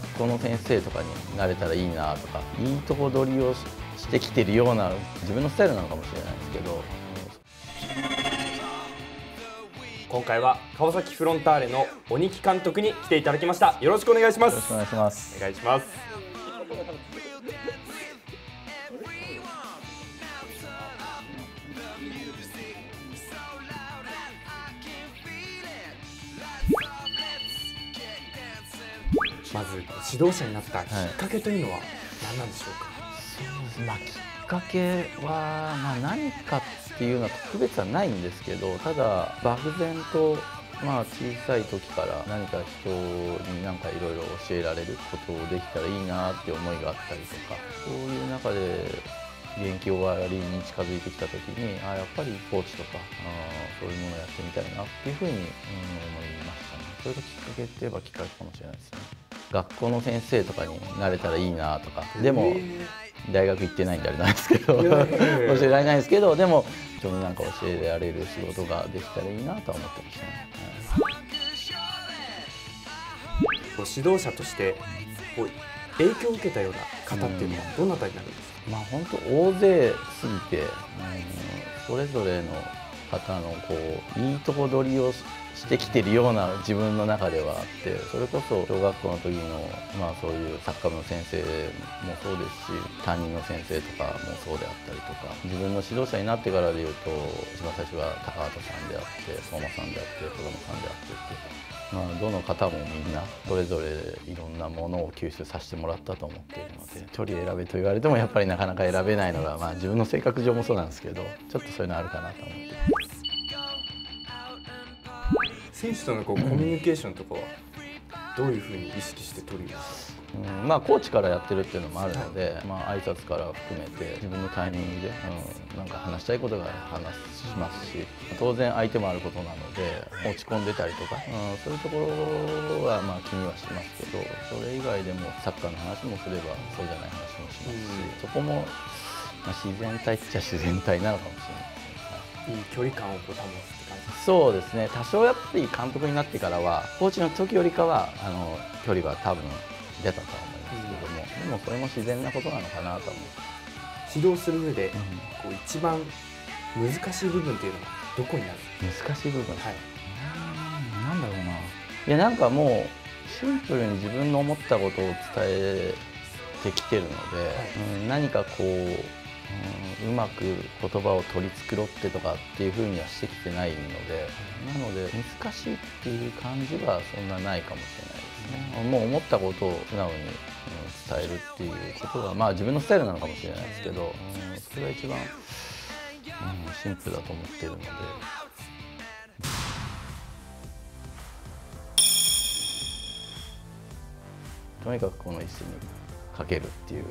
学校の先生とかになれたらいいなとかいいとこ取りをしてきてるような自分のスタイルなのかもしれないですけど。今回は川崎フロンターレの鬼木監督に来ていただきました。よろしくお願いします。よろしくお願いします。お願いしますまず指導者になったきっかけというのは何なんでしょうか、まあ、きっかけは、まあ、何かっていうのは特別はないんですけどただ漠然と、まあ、小さい時から何か人に何かいろいろ教えられることをできたらいいなって思いがあったりとかそういう中で現役終わりに近づいてきた時にあやっぱりコーチとかあそういうものをやってみたいなっていうふうに、うん、思いましたね。それがきっかけって言えばきっかけかもしれないですね学校の先生とかになれたらいいなとか。でも大学行ってないんであれなんですけど。教えられないですけどでも人になんか教えられる仕事ができたらいいなとは思ってましたね、指導者としてこう影響を受けたような方っていうのはどなたになるんですか、まあ本当大勢すぎて、うん、それぞれの方のこういいとこ取りをしてきてるような自分の中ではあってそれこそ小学校の時の、まあ、そういうサッカー部の先生もそうですし担任の先生とかもそうであったりとか自分の指導者になってからでいうと一番最初は高畑さんであって相馬さんであって子供さんであってってまあ、どの方もみんなそれぞれいろんなものを吸収させてもらったと思っているで距離選べと言われてもやっぱりなかなか選べないのが、まあ、自分の性格上もそうなんですけどちょっとそういうのあるかなと思って。選手とのこうコミュニケーションとかは？どういうふうに意識して取るんですかうん、まあコーチからやってるっていうのもあるので、まあ挨拶から含めて自分のタイミングで、うん、なんか話したいことが話しますし当然相手もあることなので落ち込んでたりとか、うん、そういうところはまあ気にはしますけどそれ以外でもサッカーの話もすればそうじゃない話もしますし、そこも、まあ、自然体っちゃ自然体なのかもしれない。ですね。いい距離感を保つって感じですそうですね。多少やっぱり監督になってからはコーチの時よりかはあの距離は多分出たとは思いますけども、でもそれも自然なことなのかなと思指導する上で、う、こう一番難しい部分っていうのはどこにある？難しい部分、はい。なんだろうな。いやなんかもうシンプルに自分の思ったことを伝えてきてるので、うん、何かこう、うまく言葉を取り繕ってとかっていうふうにはしてきてないのでなので難しいっていう感じはそんなないかもしれないですね。もう思ったことを素直に、うん伝えるっていうことがまあ自分のスタイルなのかもしれないですけど、うん、それが一番、うん、シンプルだと思ってるので。とにかくこの椅子にかけるっていう